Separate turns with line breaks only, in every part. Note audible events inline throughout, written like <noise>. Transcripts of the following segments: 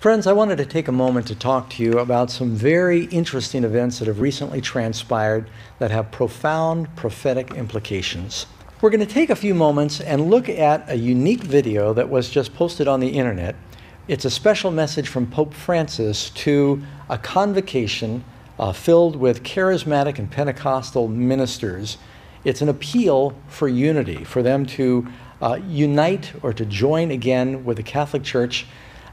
Friends, I wanted to take a moment to talk to you about some very interesting events that have recently transpired that have profound prophetic implications. We're going to take a few moments and look at a unique video that was just posted on the internet. It's a special message from Pope Francis to a convocation uh, filled with charismatic and Pentecostal ministers. It's an appeal for unity, for them to uh, unite or to join again with the Catholic Church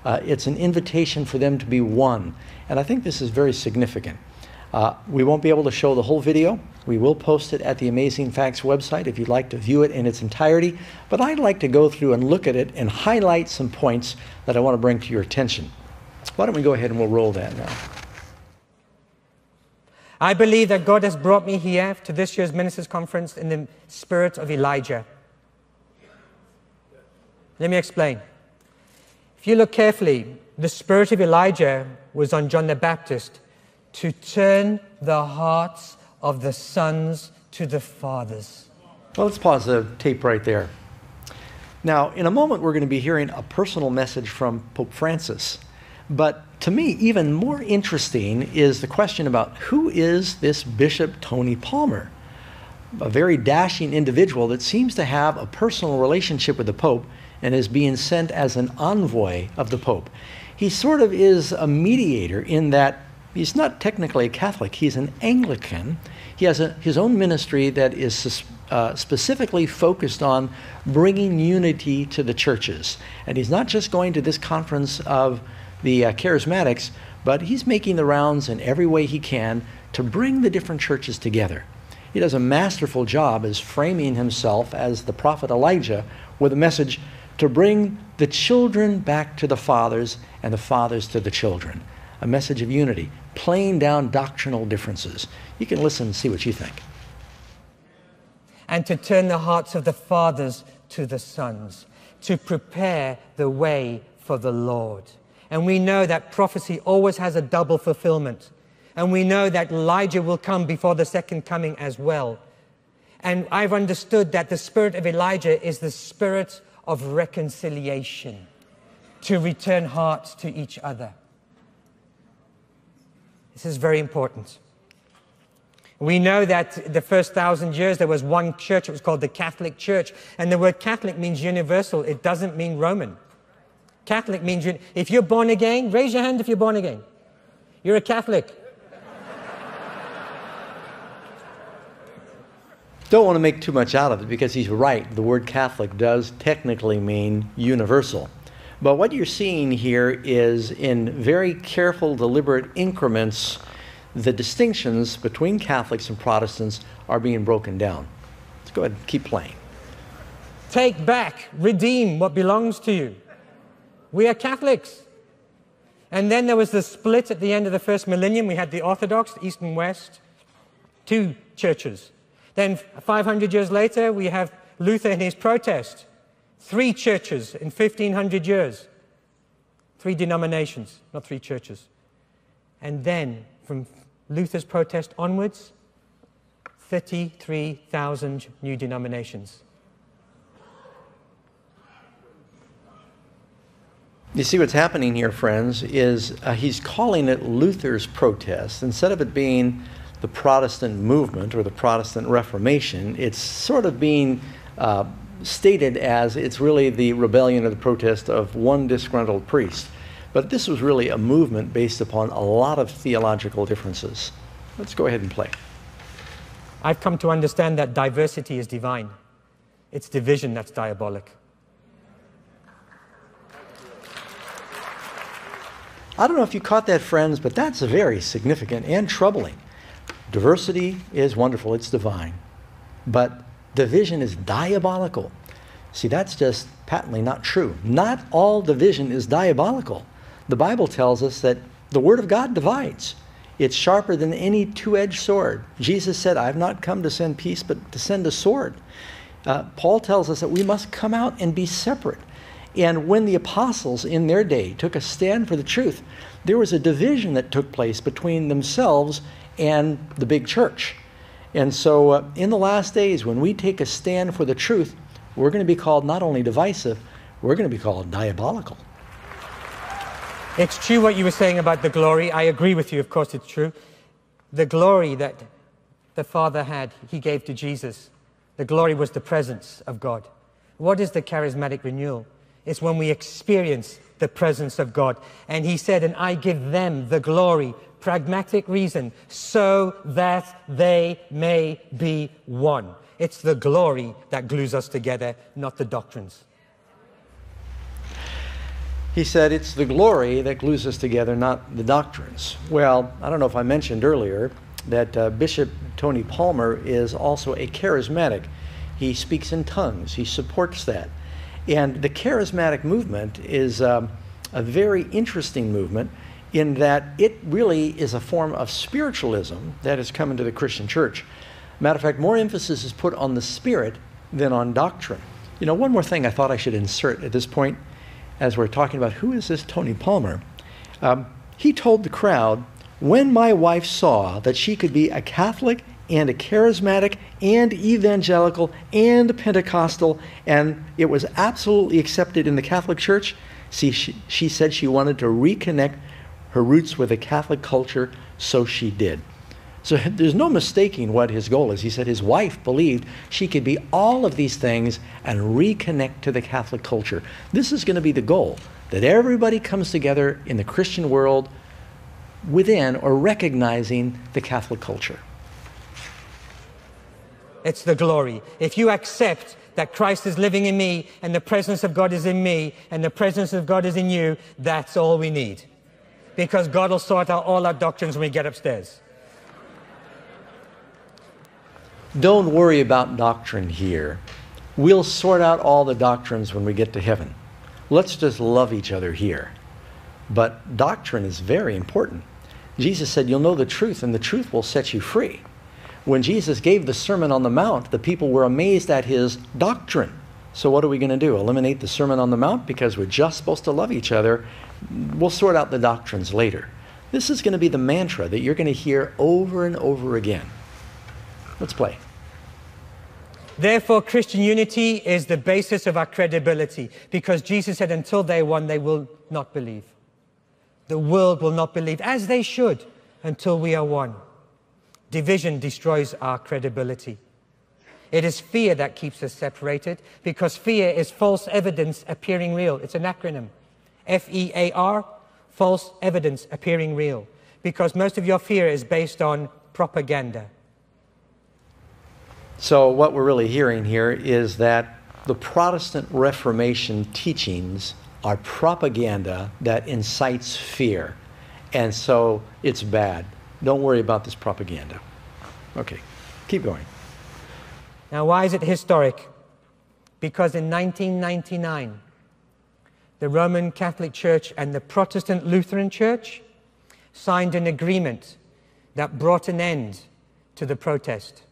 uh, it's an invitation for them to be one. And I think this is very significant. Uh, we won't be able to show the whole video. We will post it at the Amazing Facts website if you'd like to view it in its entirety. But I'd like to go through and look at it and highlight some points that I want to bring to your attention. Why don't we go ahead and we'll roll that now?
I believe that God has brought me here to this year's Ministers' Conference in the spirit of Elijah. Let me explain. If you look carefully, the spirit of Elijah was on John the Baptist to turn the hearts of the sons to the fathers.
Well, let's pause the tape right there. Now, in a moment, we're going to be hearing a personal message from Pope Francis. But to me, even more interesting is the question about who is this Bishop Tony Palmer? A very dashing individual that seems to have a personal relationship with the Pope and is being sent as an envoy of the Pope. He sort of is a mediator in that he's not technically a Catholic, he's an Anglican. He has a, his own ministry that is uh, specifically focused on bringing unity to the churches. And he's not just going to this conference of the uh, charismatics, but he's making the rounds in every way he can to bring the different churches together. He does a masterful job as framing himself as the prophet Elijah with a message to bring the children back to the fathers and the fathers to the children. A message of unity, playing down doctrinal differences. You can listen and see what you think.
And to turn the hearts of the fathers to the sons, to prepare the way for the Lord. And we know that prophecy always has a double fulfillment. And we know that Elijah will come before the second coming as well. And I've understood that the spirit of Elijah is the spirit of reconciliation, to return hearts to each other. This is very important. We know that the first thousand years there was one church, it was called the Catholic Church. And the word Catholic means universal, it doesn't mean Roman. Catholic means, if you're born again, raise your hand if you're born again. You're a Catholic.
Don't want to make too much out of it because he's right. The word Catholic does technically mean universal. But what you're seeing here is in very careful, deliberate increments, the distinctions between Catholics and Protestants are being broken down. Let's go ahead and keep playing.
Take back, redeem what belongs to you. We are Catholics. And then there was the split at the end of the first millennium. We had the Orthodox, East and West, two churches. Then 500 years later, we have Luther in his protest. Three churches in 1500 years. Three denominations, not three churches. And then, from Luther's protest onwards, 33,000 new denominations.
You see, what's happening here, friends, is uh, he's calling it Luther's protest. Instead of it being the Protestant movement or the Protestant Reformation, it's sort of being uh, stated as it's really the rebellion or the protest of one disgruntled priest. But this was really a movement based upon a lot of theological differences. Let's go ahead and play.
I've come to understand that diversity is divine, it's division that's diabolic.
I don't know if you caught that, friends, but that's very significant and troubling. Diversity is wonderful, it's divine. But division is diabolical. See, that's just patently not true. Not all division is diabolical. The Bible tells us that the Word of God divides. It's sharper than any two edged sword. Jesus said, I have not come to send peace, but to send a sword. Uh, Paul tells us that we must come out and be separate. And when the apostles in their day took a stand for the truth, there was a division that took place between themselves and the big church. And so, uh, in the last days, when we take a stand for the truth, we're going to be called not only divisive, we're going to be called diabolical.
It's true what you were saying about the glory. I agree with you, of course, it's true. The glory that the Father had, he gave to Jesus. The glory was the presence of God. What is the charismatic renewal? It's when we experience the presence of God. And he said, And I give them the glory, pragmatic reason, so that they may be one. It's the glory that glues us together, not the doctrines.
He said it's the glory that glues us together, not the doctrines. Well, I don't know if I mentioned earlier that uh, Bishop Tony Palmer is also a charismatic. He speaks in tongues, he supports that. And the charismatic movement is um, a very interesting movement in that it really is a form of spiritualism that has come into the Christian church. Matter of fact, more emphasis is put on the spirit than on doctrine. You know, one more thing I thought I should insert at this point, as we're talking about who is this Tony Palmer. Um, he told the crowd, when my wife saw that she could be a Catholic and a charismatic and evangelical and Pentecostal, and it was absolutely accepted in the Catholic Church, see, she, she said she wanted to reconnect her roots with the Catholic culture, so she did. So there's no mistaking what his goal is. He said his wife believed she could be all of these things and reconnect to the Catholic culture. This is going to be the goal that everybody comes together in the Christian world within or recognizing the Catholic culture.
It's the glory. If you accept that Christ is living in me and the presence of God is in me and the presence of God is in you, that's all we need. Because God will sort out all our doctrines when we get upstairs.
Don't worry about doctrine here. We'll sort out all the doctrines when we get to heaven. Let's just love each other here. But doctrine is very important. Jesus said, You'll know the truth, and the truth will set you free. When Jesus gave the Sermon on the Mount, the people were amazed at his doctrine. So, what are we going to do? Eliminate the Sermon on the Mount because we're just supposed to love each other? We'll sort out the doctrines later. This is going to be the mantra that you're going to hear over and over again. Let's play.
Therefore, Christian unity is the basis of our credibility because Jesus said, until they one, they will not believe. The world will not believe, as they should, until we are one. Division destroys our credibility. It is fear that keeps us separated because fear is false evidence appearing real. It's an acronym F E A R, false evidence appearing real. Because most of your fear is based on propaganda.
So, what we're really hearing here is that the Protestant Reformation teachings are propaganda that incites fear. And so it's bad. Don't worry about this propaganda. Okay, keep going.
Now, why is it historic? Because in 1999, the Roman Catholic Church and the Protestant Lutheran Church signed an agreement that brought an end to the protest.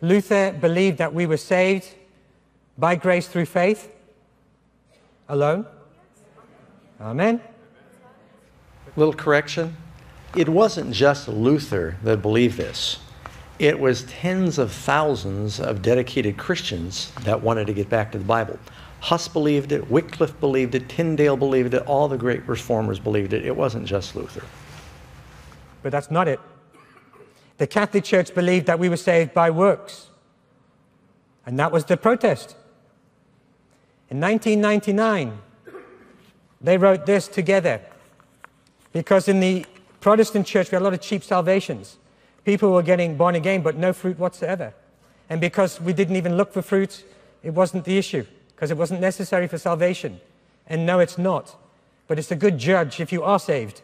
Luther believed that we were saved by grace through faith alone. Amen.
Little correction. It wasn't just Luther that believed this. It was tens of thousands of dedicated Christians that wanted to get back to the Bible. Huss believed it, Wycliffe believed it, Tyndale believed it, all the great reformers believed it. It wasn't just Luther.
But that's not it. The Catholic Church believed that we were saved by works. And that was the protest. In 1999, they wrote this together. Because in the Protestant church, we had a lot of cheap salvations. People were getting born again, but no fruit whatsoever. And because we didn't even look for fruit, it wasn't the issue, because it wasn't necessary for salvation. And no, it's not. But it's a good judge if you are saved.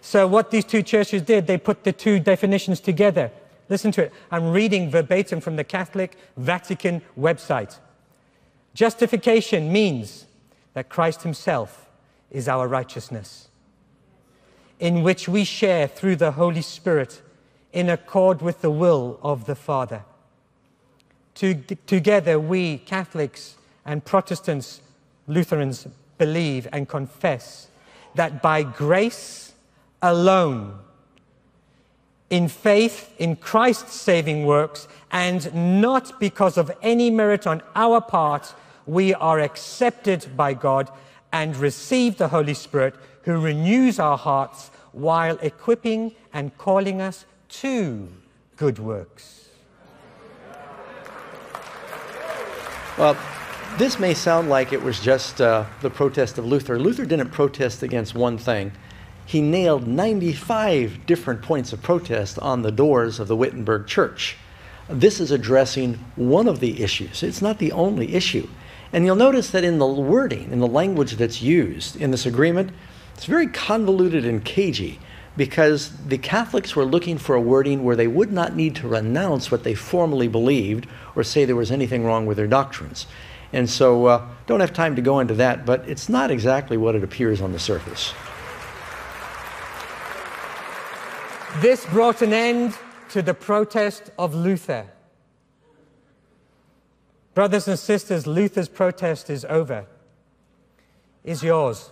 So, what these two churches did, they put the two definitions together. Listen to it. I'm reading verbatim from the Catholic Vatican website. Justification means that Christ Himself is our righteousness, in which we share through the Holy Spirit in accord with the will of the Father. together, we, Catholics and Protestants, Lutherans, believe and confess that by grace alone, in faith in Christ's saving works, and not because of any merit on our part, we are accepted by God and receive the Holy Spirit who renews our hearts while equipping and calling us to good works.
Well, this may sound like it was just uh, the protest of Luther. Luther didn't protest against one thing. He nailed 95 different points of protest on the doors of the Wittenberg church. This is addressing one of the issues. It's not the only issue. And you'll notice that in the wording, in the language that's used in this agreement, it's very convoluted and cagey because the Catholics were looking for a wording where they would not need to renounce what they formally believed or say there was anything wrong with their doctrines. And so, uh, don't have time to go into that, but it's not exactly what it appears on the surface.
This brought an end to the protest of Luther. Brothers and sisters, Luther's protest is over. Is yours.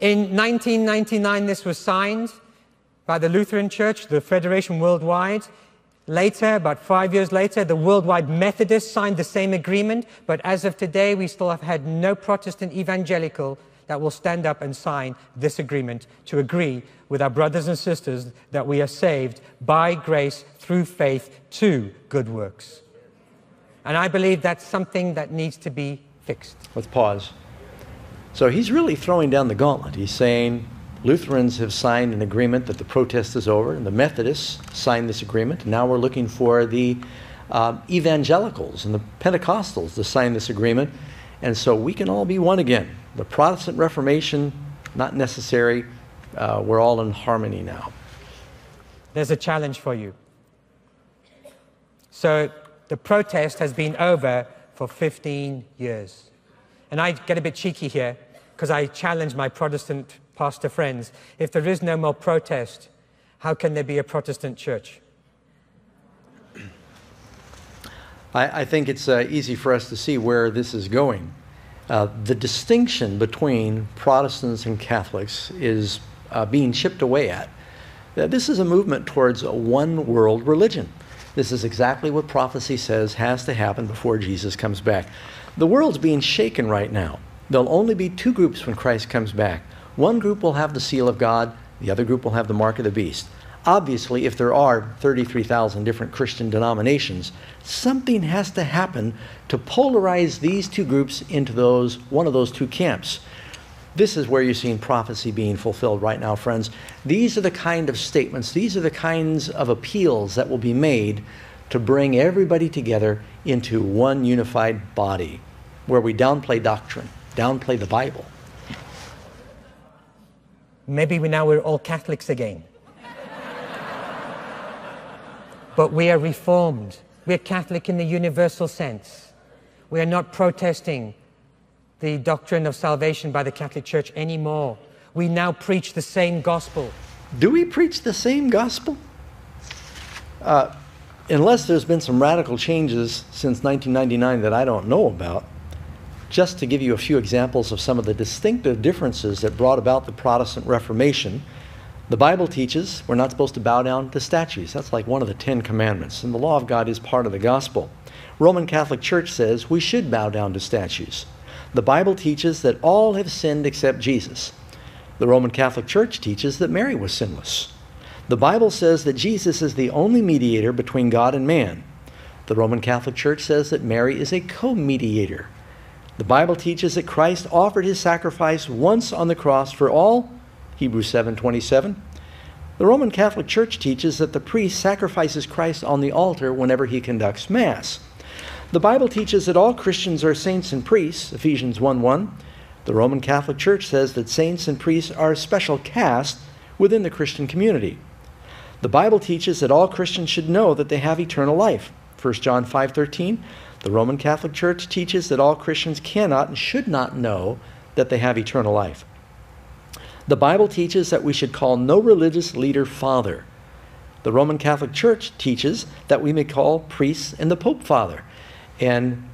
In 1999, this was signed by the Lutheran Church, the Federation Worldwide. Later, about five years later, the Worldwide Methodists signed the same agreement, but as of today, we still have had no Protestant evangelical that will stand up and sign this agreement to agree with our brothers and sisters that we are saved by grace through faith to good works. And I believe that's something that needs to be fixed.
Let's pause. So he's really throwing down the gauntlet. He's saying Lutherans have signed an agreement that the protest is over, and the Methodists signed this agreement. Now we're looking for the uh, evangelicals and the Pentecostals to sign this agreement. And so we can all be one again. The Protestant Reformation, not necessary. Uh, we're all in harmony now.
There's a challenge for you. So the protest has been over for 15 years. And I get a bit cheeky here because I challenge my Protestant pastor friends. If there is no more protest, how can there be a Protestant church?
I, I think it's uh, easy for us to see where this is going. Uh, the distinction between Protestants and Catholics is uh, being chipped away at. Uh, this is a movement towards a one world religion. This is exactly what prophecy says has to happen before Jesus comes back. The world's being shaken right now. There'll only be two groups when Christ comes back. One group will have the seal of God, the other group will have the mark of the beast. Obviously, if there are 33,000 different Christian denominations, something has to happen to polarize these two groups into those one of those two camps. This is where you're seeing prophecy being fulfilled right now, friends. These are the kind of statements, these are the kinds of appeals that will be made to bring everybody together into one unified body where we downplay doctrine, downplay the Bible.
Maybe we now we're all Catholics again. but we are reformed. We're Catholic in the universal sense. We are not protesting the doctrine of salvation by the Catholic Church anymore. We now preach the same gospel.
Do we preach the same gospel? Uh, unless there's been some radical changes since 1999 that I don't know about, just to give you a few examples of some of the distinctive differences that brought about the Protestant Reformation, the Bible teaches we're not supposed to bow down to statues. That's like one of the Ten Commandments, and the law of God is part of the gospel. Roman Catholic Church says we should bow down to statues. The Bible teaches that all have sinned except Jesus. The Roman Catholic Church teaches that Mary was sinless. The Bible says that Jesus is the only mediator between God and man. The Roman Catholic Church says that Mary is a co mediator. The Bible teaches that Christ offered his sacrifice once on the cross for all, Hebrews 7:27. The Roman Catholic Church teaches that the priest sacrifices Christ on the altar whenever he conducts mass. The Bible teaches that all Christians are saints and priests, Ephesians 1 1. The Roman Catholic Church says that saints and priests are a special caste within the Christian community. The Bible teaches that all Christians should know that they have eternal life. 1 John 5:13. The Roman Catholic Church teaches that all Christians cannot and should not know that they have eternal life. The Bible teaches that we should call no religious leader father. The Roman Catholic Church teaches that we may call priests and the Pope father. And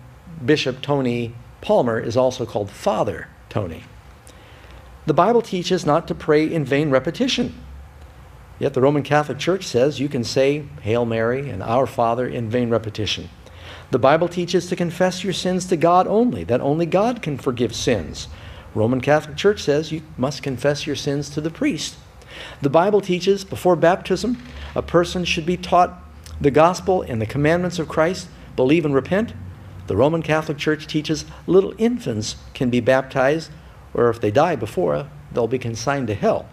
Bishop Tony Palmer is also called Father Tony. The Bible teaches not to pray in vain repetition. Yet the Roman Catholic Church says you can say Hail Mary and Our Father in vain repetition. The Bible teaches to confess your sins to God only, that only God can forgive sins. Roman Catholic Church says you must confess your sins to the priest. The Bible teaches before baptism, a person should be taught the gospel and the commandments of Christ, believe and repent. The Roman Catholic Church teaches little infants can be baptized, or if they die before, they'll be consigned to hell.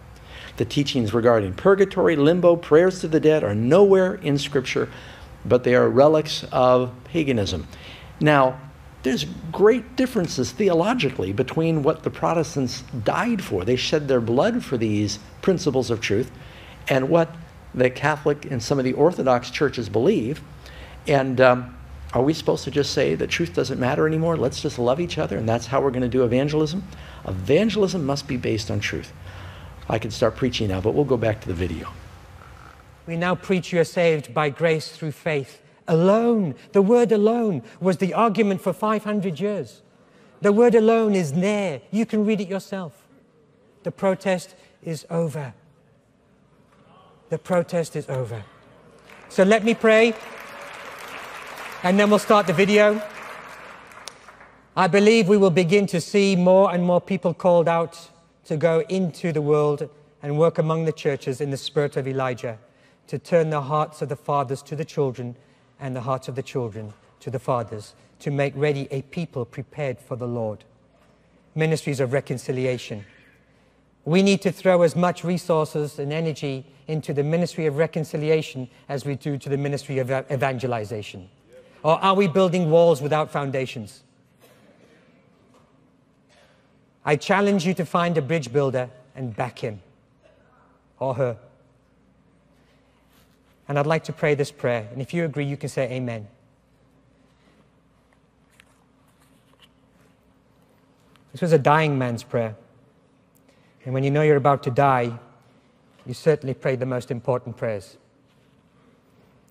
The teachings regarding purgatory, limbo, prayers to the dead are nowhere in Scripture, but they are relics of paganism. Now, there's great differences theologically between what the Protestants died for. They shed their blood for these principles of truth, and what the Catholic and some of the Orthodox churches believe. And um, are we supposed to just say that truth doesn't matter anymore? Let's just love each other, and that's how we're going to do evangelism? Evangelism must be based on truth. I could start preaching now, but we'll go back to the video.
We now preach you are saved by grace through faith alone. The word alone was the argument for 500 years. The word alone is there. You can read it yourself. The protest is over. The protest is over. So let me pray, and then we'll start the video. I believe we will begin to see more and more people called out to go into the world and work among the churches in the spirit of Elijah, to turn the hearts of the fathers to the children and the hearts of the children to the fathers, to make ready a people prepared for the Lord. Ministries of reconciliation. We need to throw as much resources and energy into the ministry of reconciliation as we do to the ministry of evangelization. Or are we building walls without foundations? I challenge you to find a bridge builder and back him or her. And I'd like to pray this prayer. And if you agree, you can say amen. This was a dying man's prayer. And when you know you're about to die, you certainly pray the most important prayers.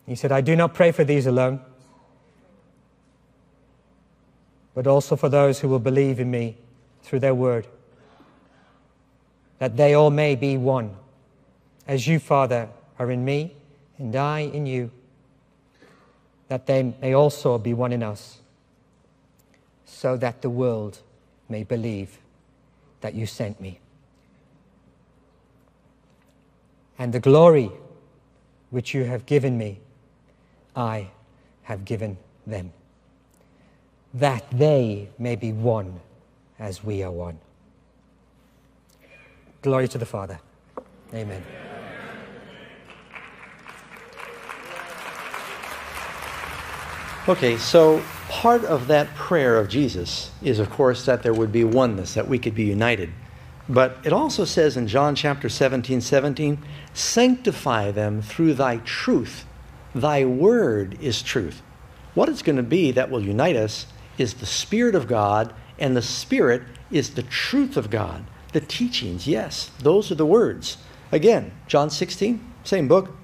He said, I do not pray for these alone, but also for those who will believe in me through their word, that they all may be one, as you, Father, are in me and I in you, that they may also be one in us, so that the world may believe that you sent me. And the glory which you have given me, I have given them, that they may be one as we are one. Glory to the Father. Amen.
Okay, so part of that prayer of Jesus is, of course, that there would be oneness, that we could be united. But it also says in John chapter 17, 17, sanctify them through thy truth. Thy word is truth. What it's going to be that will unite us is the Spirit of God, and the Spirit is the truth of God. The teachings, yes, those are the words. Again, John 16, same book,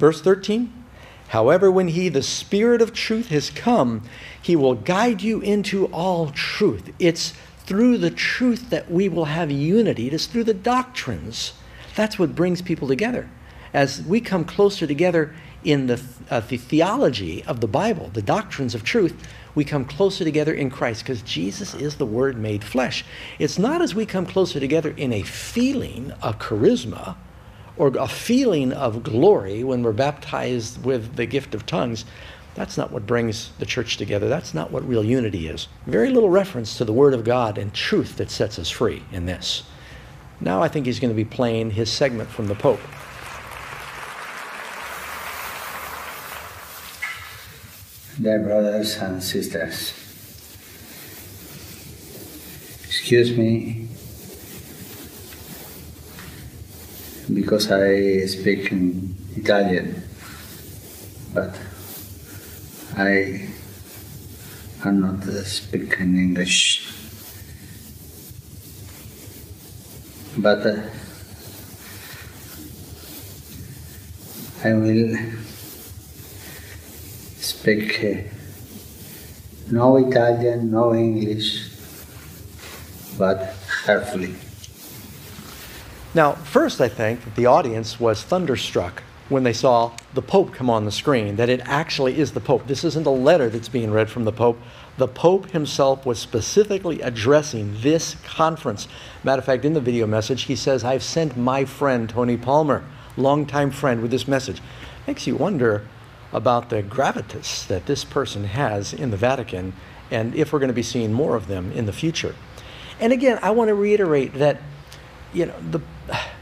verse 13, However, when he, the Spirit of truth, has come, he will guide you into all truth. It's through the truth that we will have unity. It is through the doctrines. That's what brings people together. As we come closer together in the, uh, the theology of the Bible, the doctrines of truth, we come closer together in Christ because Jesus is the Word made flesh. It's not as we come closer together in a feeling, a charisma, or a feeling of glory when we're baptized with the gift of tongues, that's not what brings the church together. That's not what real unity is. Very little reference to the Word of God and truth that sets us free in this. Now I think he's going to be playing his segment from the Pope.
Dear brothers and sisters, excuse me because I speak in Italian, but I am not speaking English. But uh, I will speak uh, no Italian, no English, but carefully.
Now, first, I think that the audience was thunderstruck when they saw the Pope come on the screen, that it actually is the Pope. This isn't a letter that's being read from the Pope. The Pope himself was specifically addressing this conference. Matter of fact, in the video message, he says, I've sent my friend, Tony Palmer, longtime friend, with this message. Makes you wonder about the gravitas that this person has in the Vatican and if we're going to be seeing more of them in the future. And again, I want to reiterate that you know, the,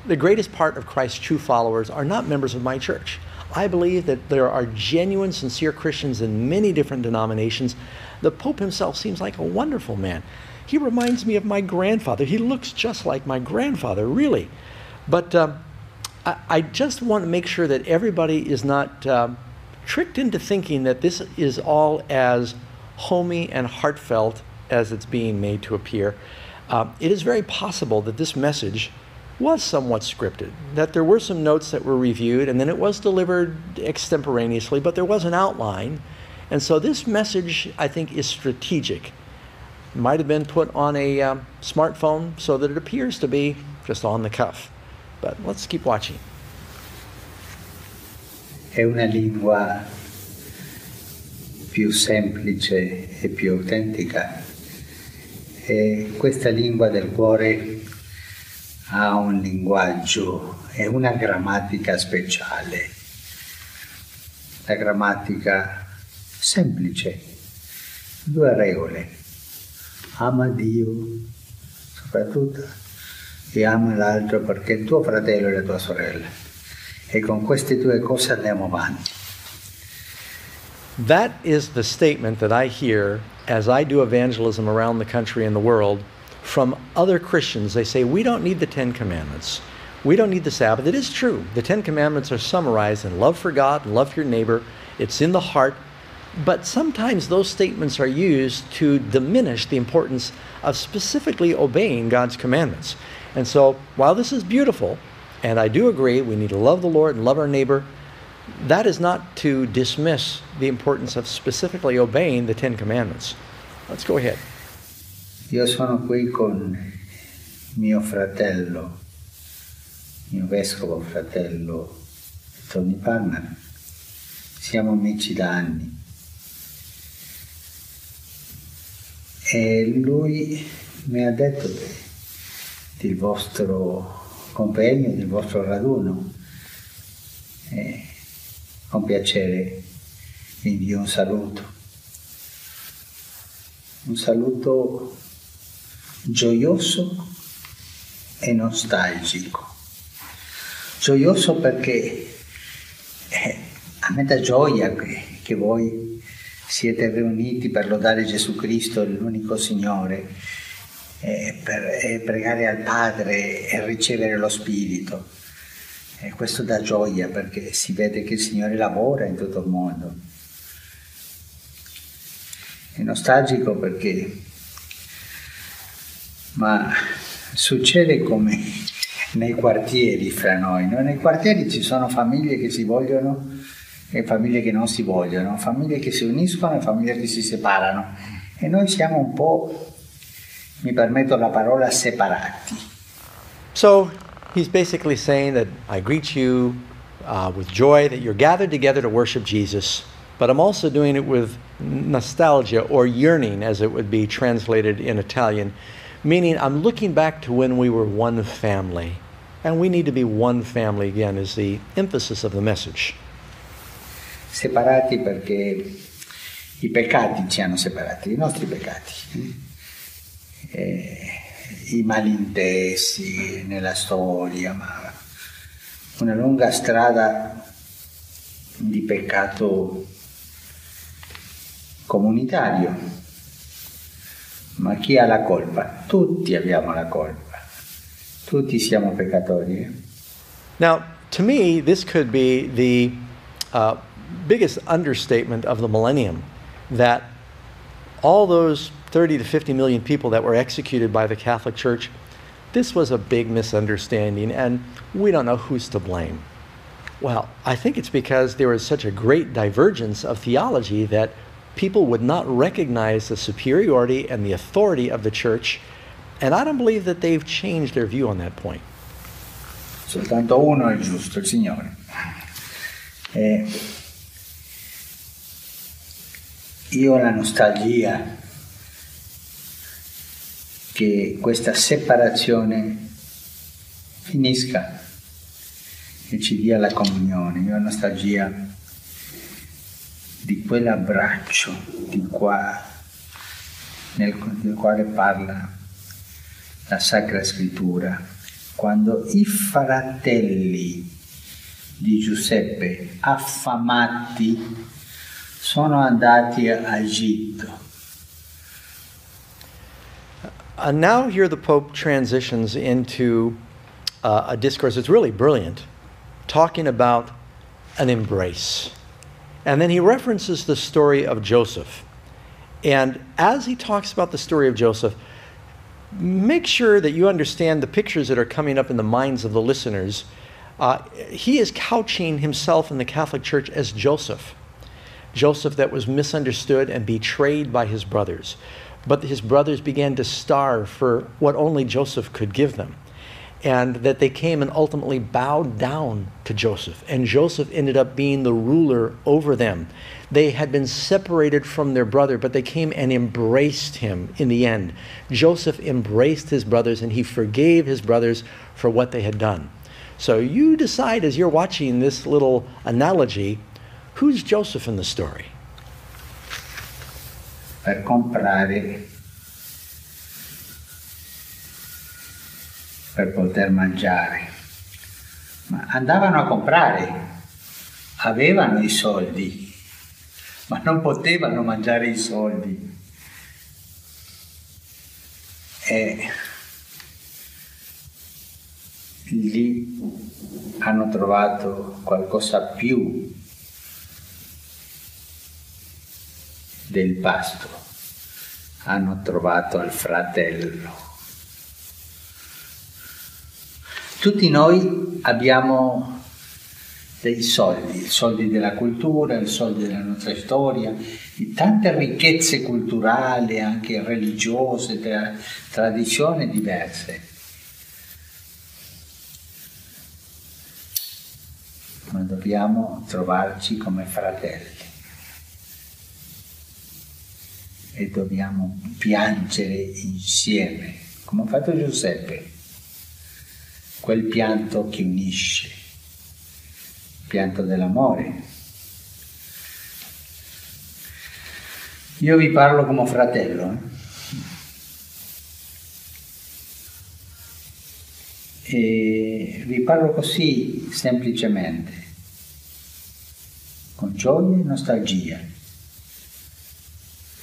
the greatest part of Christ's true followers are not members of my church. I believe that there are genuine, sincere Christians in many different denominations. The Pope himself seems like a wonderful man. He reminds me of my grandfather. He looks just like my grandfather, really. But um, I, I, just want to make sure that everybody is not um, tricked into thinking that this is all as homey and heartfelt as it's being made to appear. Uh, it is very possible that this message was somewhat scripted, that there were some notes that were reviewed, and then it was delivered extemporaneously, but there was an outline. And so this message, I think, is strategic. It Might have been put on a um, smartphone so that it appears to be just on the cuff. But let's keep watching.
È una lingua più semplice e più autentica E questa lingua del cuore ha un linguaggio e una grammatica speciale. La grammatica semplice, due regole. Ama Dio soprattutto e ama l'altro perché è tuo fratello e la tua sorella. E con queste due cose andiamo avanti.
That is the statement that I hear as I do evangelism around the country and the world, from other Christians, they say, we don't need the Ten Commandments. We don't need the Sabbath. It is true. The Ten Commandments are summarized in love for God and love for your neighbor. It's in the heart. But sometimes those statements are used to diminish the importance of specifically obeying God's commandments. And so, while this is beautiful, and I do agree we need to love the Lord and love our neighbor, that is not to dismiss the importance of specifically obeying the Ten Commandments. Let's go ahead.
Io sono qui con mio fratello, mio vescovo fratello Tony Palmer. Siamo amici da anni. E lui mi ha detto del vostro convegno, del vostro raduno. E con piacere vi invio un saluto. Un saluto gioioso e nostalgico. Gioioso perché eh, a me dà gioia che, che voi siete riuniti per lodare Gesù Cristo, l'unico Signore, e per e pregare al Padre e ricevere lo Spirito. E questo dà gioia perché si vede che il Signore lavora in tutto il mondo. È nostalgico perché, ma succede come nei quartieri fra noi. No? Nei quartieri ci sono famiglie che si vogliono e famiglie che non si vogliono, famiglie che si uniscono e famiglie che si separano. E noi siamo un po', mi permetto la parola, separati.
So he's basically saying that I greet you uh, with joy that you're gathered together to worship Jesus, but I'm also doing it with nostalgia or yearning, as it would be translated in Italian, meaning I'm looking back to when we were one family. And we need to be one family again, is the emphasis of the message.
Separati perché i peccati ci hanno separati, i nostri peccati. Eh, i malintesi nella storia, ma una lunga strada di peccato comunitario. Ma chi ha la colpa? Tutti abbiamo la colpa. Tutti siamo peccatori. Eh?
Now, to me, this could be the uh, biggest understatement of the millennium that all those 30 to 50 million people that were executed by the Catholic Church, this was a big misunderstanding, and we don't know who's to blame. Well, I think it's because there was such a great divergence of theology that people would not recognize the superiority and the authority of the church, and I don't believe that they've changed their view on that point.
Soltanto uno è giusto, il Signore. Eh, io la nostalgia che questa separazione finisca e ci dia la comunione. Io ho nostalgia quell'abbraccio di qua, nel, del quale parla la Sacra Scrittura, quando i fratelli di Giuseppe affamati sono andati a Egitto.
Uh, now, here the Pope transitions into uh, a discourse that's really brilliant, talking about an embrace. And then he references the story of Joseph. And as he talks about the story of Joseph, make sure that you understand the pictures that are coming up in the minds of the listeners. Uh, he is couching himself in the Catholic Church as Joseph. Joseph that was misunderstood and betrayed by his brothers. But his brothers began to starve for what only Joseph could give them. And that they came and ultimately bowed down to Joseph. And Joseph ended up being the ruler over them. They had been separated from their brother, but they came and embraced him in the end. Joseph embraced his brothers and he forgave his brothers for what they had done. So you decide as you're watching this little analogy who's Joseph in the story?
Per comprare, per poter mangiare. Ma andavano a comprare, avevano i soldi, ma non potevano mangiare i soldi. E lì hanno trovato qualcosa più del pasto hanno trovato il fratello. Tutti noi abbiamo dei soldi, i soldi della cultura, i soldi della nostra storia, di tante ricchezze culturali, anche religiose, tra, tradizioni diverse. Ma dobbiamo trovarci come fratelli. e dobbiamo piangere insieme, come ha fatto Giuseppe, quel pianto che unisce, il pianto dell'amore. Io vi parlo come fratello. Eh? E vi parlo così semplicemente, con gioia e nostalgia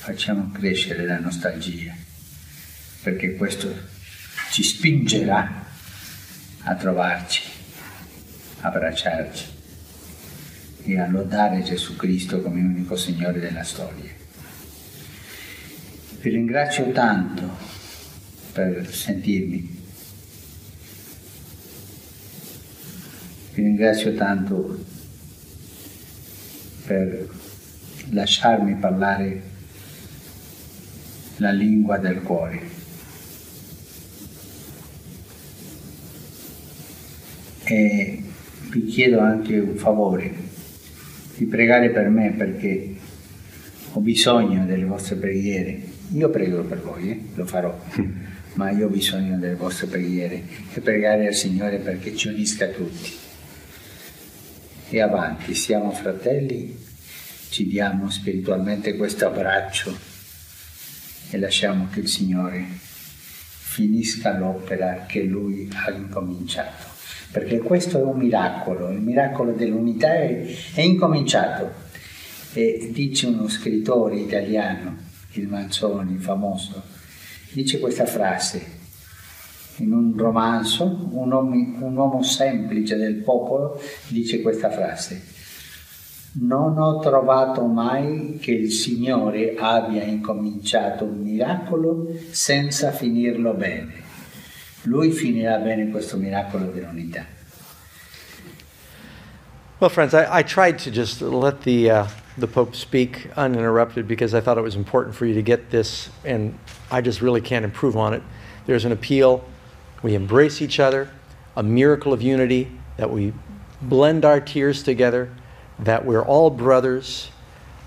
facciamo crescere la nostalgia, perché questo ci spingerà a trovarci, a abbracciarci e a lodare Gesù Cristo come unico Signore della storia. Vi ringrazio tanto per sentirmi. Vi ringrazio tanto per lasciarmi parlare la lingua del cuore. E vi chiedo anche un favore, di pregare per me perché ho bisogno delle vostre preghiere. Io prego per voi, eh? lo farò, <laughs> ma io ho bisogno delle vostre preghiere e pregare al Signore perché ci unisca tutti. E avanti, siamo fratelli, ci diamo spiritualmente questo abbraccio e lasciamo che il Signore finisca l'opera che Lui ha incominciato. Perché questo è un miracolo, il miracolo dell'unità è, è incominciato. E dice uno scrittore italiano, il Manzoni, famoso, dice questa frase in un romanzo, un uomo, un uomo semplice del popolo dice questa frase, non ho trovato mai che il Signore abbia incominciato un miracolo senza finirlo bene. Lui finirà bene questo miracolo dell'unità.
Well, friends, I, I tried to just let the, uh, the Pope speak uninterrupted because I thought it was important for you to get this, and I just really can't improve on it. There's an appeal. We embrace each other, a miracle of unity, that we blend our tears together, that we're all brothers.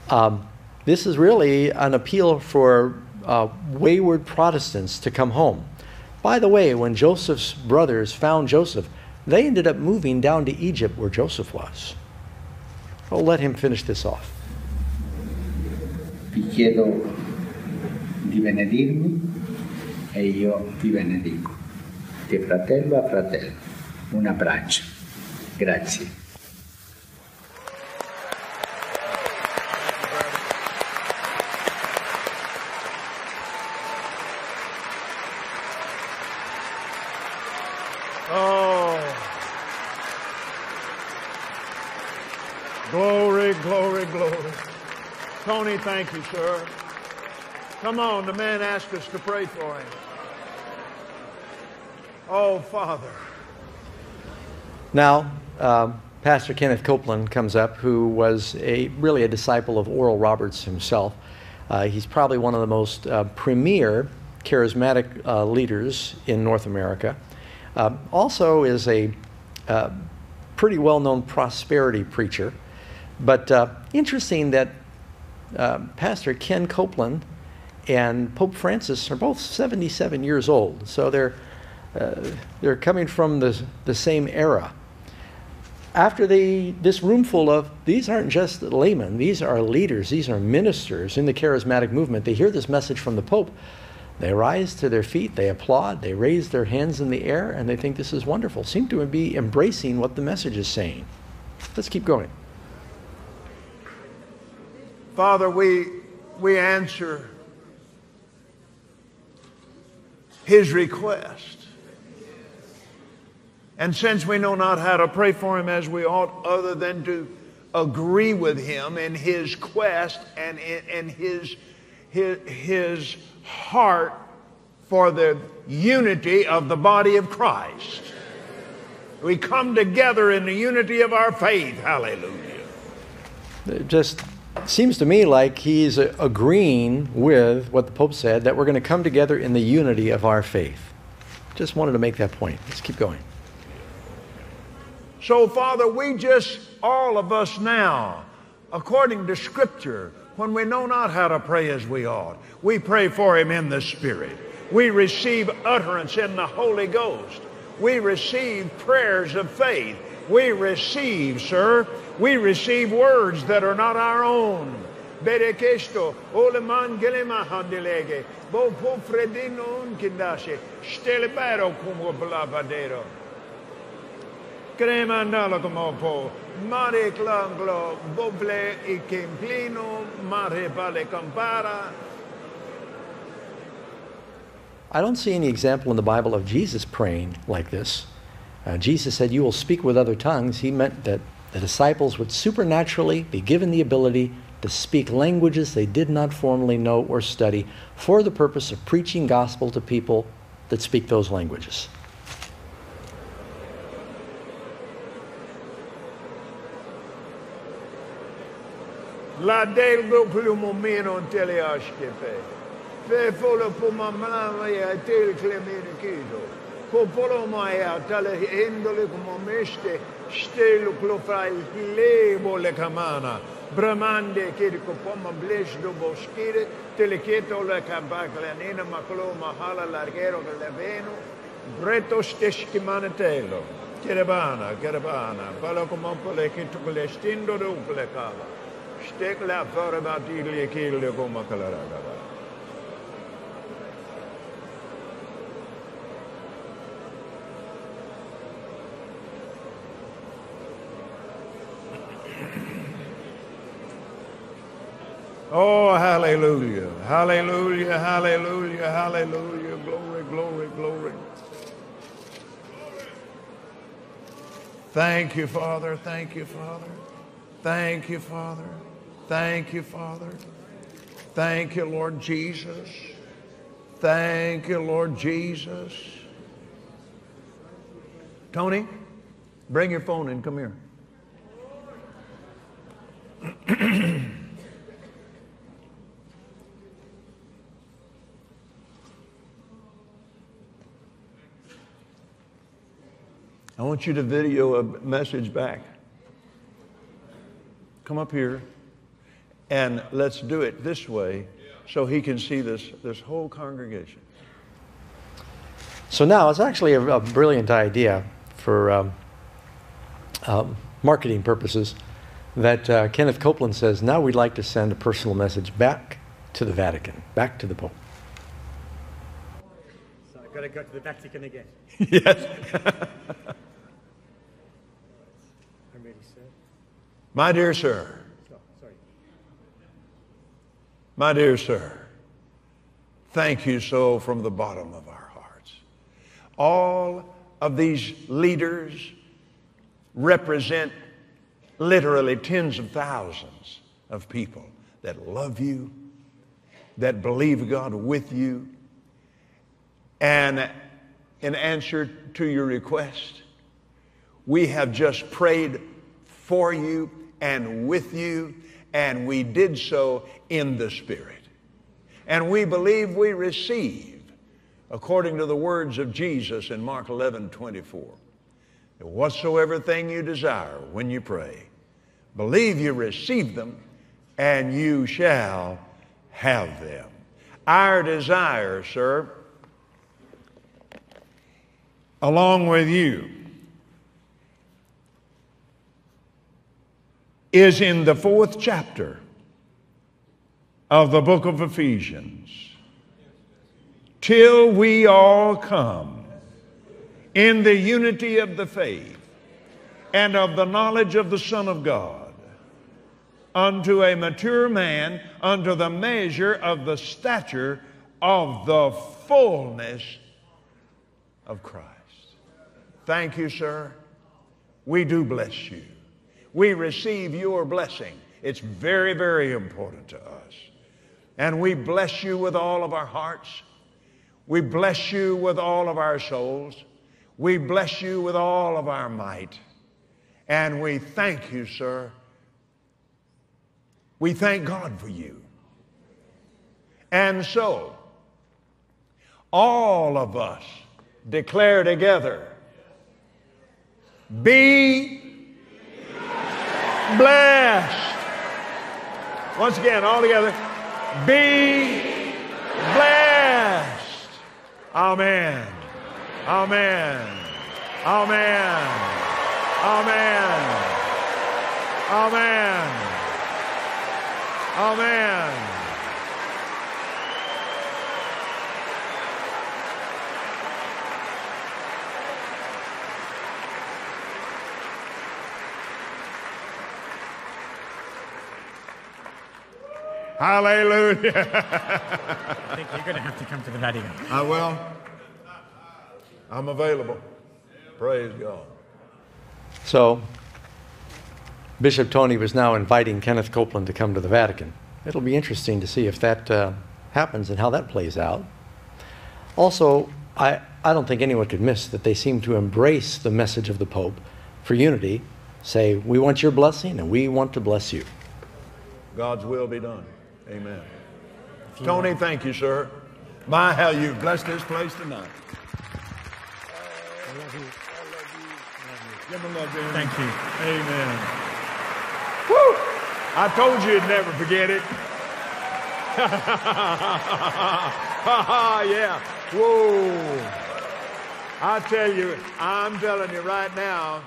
Um, this is really an appeal for uh, wayward Protestants to come home. By the way, when Joseph's brothers found Joseph, they ended up moving down to Egypt where Joseph was. I'll let him finish this off.
Vi chiedo di benedirmi e io vi benedico. Di fratello a fratello. Un abbraccio. Grazie.
Oh. Glory, glory, glory. Tony, thank you, sir. Come on, the man asked us to pray for him. Oh, Father.
Now, um, Pastor Kenneth Copeland comes up, who was a really a disciple of Oral Roberts himself. Uh, he's probably one of the most uh, premier charismatic uh, leaders in North America. Uh, also, is a uh, pretty well-known prosperity preacher. But uh, interesting that Um, Pastor Ken Copeland and Pope Francis are both 77 years old, so they're uh, they're coming from the the same era after they, this room full of, these aren't just laymen, these are leaders, these are ministers in the charismatic movement. They hear this message from the Pope. They rise to their feet, they applaud, they raise their hands in the air, and they think this is wonderful. Seem to be embracing what the message is saying. Let's keep going.
Father, we, we answer his request. And since we know not how to pray for him as we ought, other than to agree with him in his quest and in, in his, his, his heart for the unity of the body of Christ. We come together in the unity of our faith. Hallelujah.
Just seems to me like he's agreeing with what the Pope said that we're going to come together in the unity of our faith. Just wanted to make that point. Let's keep going.
So, Father, we just, all of us now, according to Scripture, when we know not how to pray as we ought, we pray for Him in the Spirit. We receive utterance in the Holy Ghost. We receive prayers of faith. We receive, sir, we receive words that are not our own. Berekesto, oleman gelemahandelege, bo po fredino stelebero nala mare clanglo boble mare vale campara
I don't see any example in the Bible of Jesus praying like this. Uh, Jesus said, You will speak with other tongues. He meant that the disciples would supernaturally be given the ability to speak languages they did not formally know or study for the purpose of preaching gospel to people that speak those languages.
La tele ashkepe. Fe folo tale endole como meste שתי לוקלופי הילמו לקמנה. Bramande kiri ko poma blesh do boshkire teleketo le kampak le nena maklo mahala largero le veno breto stesh kimanetelo kerebana kerebana. Pala como pole kito klestindo do plekava stekla fora batirli kiri ko makala ragava. Oh, hallelujah, hallelujah, hallelujah, hallelujah, glory, glory, glory. Thank you, Father, thank you, Father, thank you, Father. Thank you, Father. Thank you, Lord Jesus. Thank you, Lord Jesus. Tony, bring your phone in. Come here. <clears throat> I want you to video a message back. come up here and let's do it this way so he can see this, this whole congregation.
So now it's actually a, a brilliant idea for um, um, marketing purposes that uh, Kenneth Copeland says now we'd like to send a personal message back to the Vatican, back to the Pope.
So I've got to go to the Vatican again. <laughs>
yes. <laughs>
I'm ready, sir.
My dear sir, my dear sir, thank you so from the bottom of our hearts. All of these leaders represent literally tens of thousands of people that love you, that believe God with you, and in answer to your request, we have just prayed for you and with you, and we did so in the Spirit. And we believe we receive, according to the words of Jesus in Mark 11 24, that whatsoever thing you desire when you pray, believe you receive them, and you shall have them. Our desire, sir, along with you, is in the fourth chapter of the book of Ephesians. Till we all come in the unity of the faith and of the knowledge of the Son of God, unto a mature man, unto the measure of the stature of the fullness of Christ. Thank you, sir. We do bless you. We receive your blessing. It's very, very important to us. And we bless you with all of our hearts. We bless you with all of our souls. We bless you with all of our might. And we thank you, sir. We thank God for you. And so, all of us declare together be blessed. Once again, all together. Be blessed. Amen. Amen. Amen. Amen. Amen. Amen. Hallelujah.
I think you're going to have to come to the Vatican.
I will. I'm available. Praise God.
So, Bishop Tony was now inviting Kenneth Copeland to come to the Vatican. It'll be interesting to see if that uh, happens and how that plays out. Also, I, I don't think anyone could miss that they seem to embrace the message of the Pope for unity, say, We want your blessing and we want to bless you.
God's will be done. Amen. Tony, thank you, sir. My, how you've blessed this place tonight. Give him a love, Jim.
Thank you.
Amen. Woo! I told you you'd never forget it. <laughs> yeah. Whoa. I tell you, I'm telling you right now,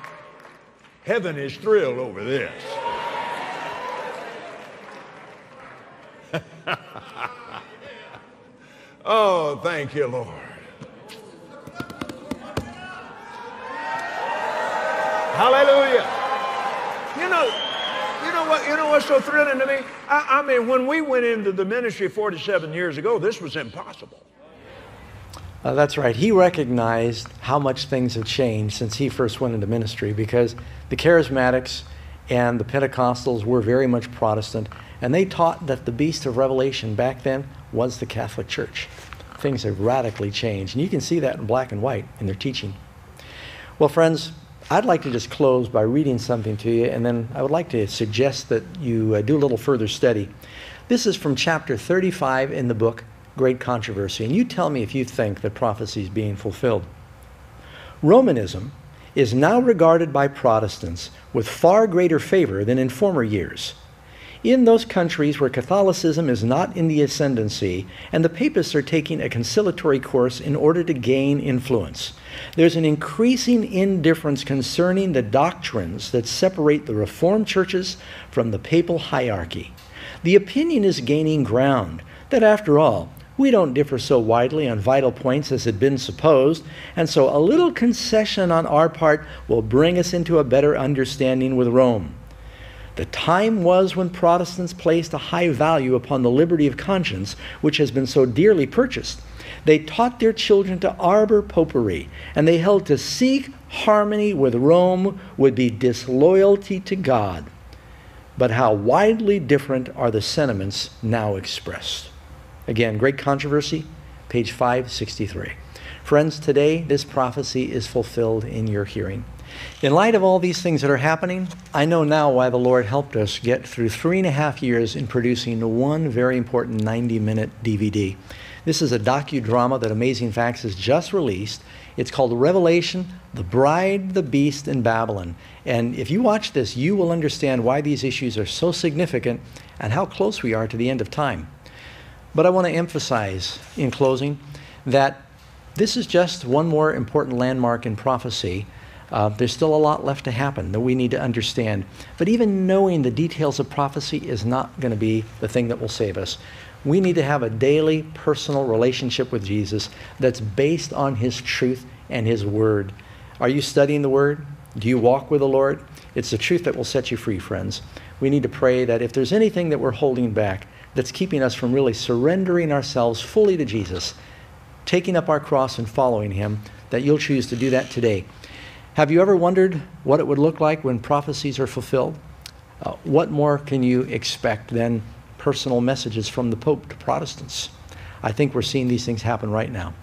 heaven is thrilled over this. <laughs> oh, thank you, Lord. Hallelujah. You know, you know what? You know what's so thrilling to me? I, I mean, when we went into the ministry 47 years ago, this was impossible.
Uh, that's right. He recognized how much things have changed since he first went into ministry because the charismatics and the Pentecostals were very much Protestant, and they taught that the beast of Revelation back then was the Catholic Church. Things have radically changed, and you can see that in black and white in their teaching. Well, friends, I'd like to just close by reading something to you, and then I would like to suggest that you uh, do a little further study. This is from chapter 35 in the book Great Controversy, and you tell me if you think that prophecy is being fulfilled. Romanism is now regarded by Protestants with far greater favor than in former years. In those countries where Catholicism is not in the ascendancy and the papists are taking a conciliatory course in order to gain influence, there's an increasing indifference concerning the doctrines that separate the Reformed churches from the papal hierarchy. The opinion is gaining ground that, after all, we don't differ so widely on vital points as had been supposed, and so a little concession on our part will bring us into a better understanding with Rome. The time was when Protestants placed a high value upon the liberty of conscience, which has been so dearly purchased. They taught their children to arbor popery, and they held to seek harmony with Rome would be disloyalty to God. But how widely different are the sentiments now expressed. Again, great controversy, page 563. Friends, today this prophecy is fulfilled in your hearing. In light of all these things that are happening, I know now why the Lord helped us get through three and a half years in producing one very important 90 minute DVD. This is a docudrama that Amazing Facts has just released. It's called Revelation The Bride, the Beast, and Babylon. And if you watch this, you will understand why these issues are so significant and how close we are to the end of time. But I want to emphasize in closing that this is just one more important landmark in prophecy. Uh, there's still a lot left to happen that we need to understand. But even knowing the details of prophecy is not going to be the thing that will save us. We need to have a daily personal relationship with Jesus that's based on His truth and His Word. Are you studying the Word? Do you walk with the Lord? It's the truth that will set you free, friends. We need to pray that if there's anything that we're holding back, that's keeping us from really surrendering ourselves fully to Jesus, taking up our cross and following Him, that you'll choose to do that today. Have you ever wondered what it would look like when prophecies are fulfilled? Uh, what more can you expect than personal messages from the Pope to Protestants? I think we're seeing these things happen right now.